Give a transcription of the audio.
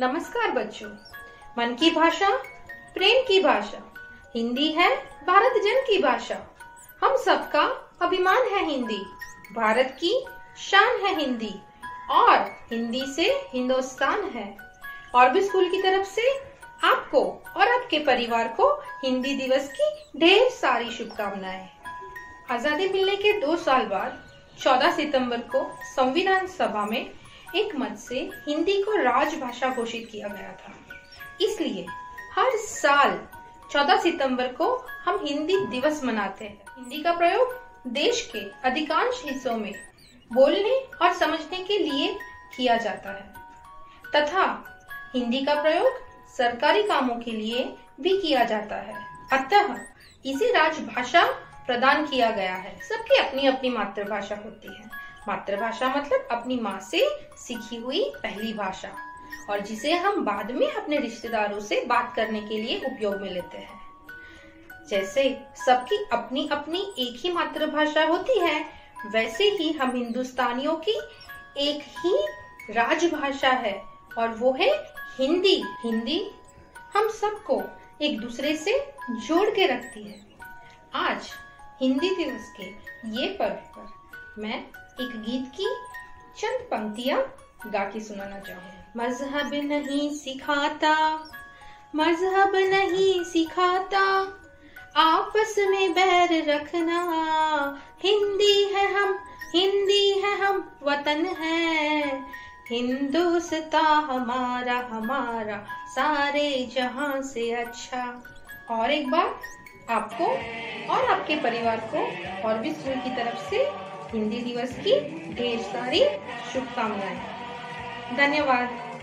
नमस्कार बच्चों। मन की भाषा, प्रेम की भाषा। हिंदी है, भारत जन की भाषा। हम सबका अभिमान है हिंदी। भारत की शान है हिंदी। और हिंदी से हिंदुस्तान है। और भी स्कूल की तरफ़ से आपको और आपके परिवार को हिंदी दिवस की ढेर सारी शुभकामनाएँ। आज़ादी मिलने के दो साल बाद 14 सितंबर को संविधान सभा में एक मत से हिंदी को राजभाषा घोषित किया गया था। इसलिए हर साल 14 सितंबर को हम हिंदी दिवस मनाते हैं। हिंदी का प्रयोग देश के अधिकांश हिस्सों में बोलने और समझने के लिए किया जाता है। तथा हिंदी का प्रयोग सरकारी कामों के लिए भी किया जाता है। अतः इसे राजभाषा प्रदान किया गया है। सबकी अपनी अपनी मातृभाषा होती है। मातृभाषा मतलब अपनी माँ से सीखी हुई पहली भाषा। और जिसे हम बाद में अपने रिश्तेदारों से बात करने के लिए उपयोग में लेते हैं। जैसे सबकी अपनी अपनी एक ही मातृभाषा होती है, वैसे ही हम हिंदुस्तानियों की एक ही राजभाषा है, और वो है हिंदी। हिंदी हम सबको एक दूसरे से जोड़ के रखती है। आज हिंदी दिवस के ये पर्व पर मैं एक गीत की चंद पंक्तियाँ गा के सुनाना चाहूँ मज़हब नहीं सिखाता, मज़हब नहीं सिखाता, आपस में बैर रखना। हिंदी है हम, हिंदी है हम, वतन है। हिंदुस्ता हमारा हमारा, सारे जहाँ से अच्छा। और एक बार आपको और आपके परिवार को और भी स्कूल की तरफ़ से हिंदी दिवस की ढेर सारी शुभकामनाएँ। धन्यवाद।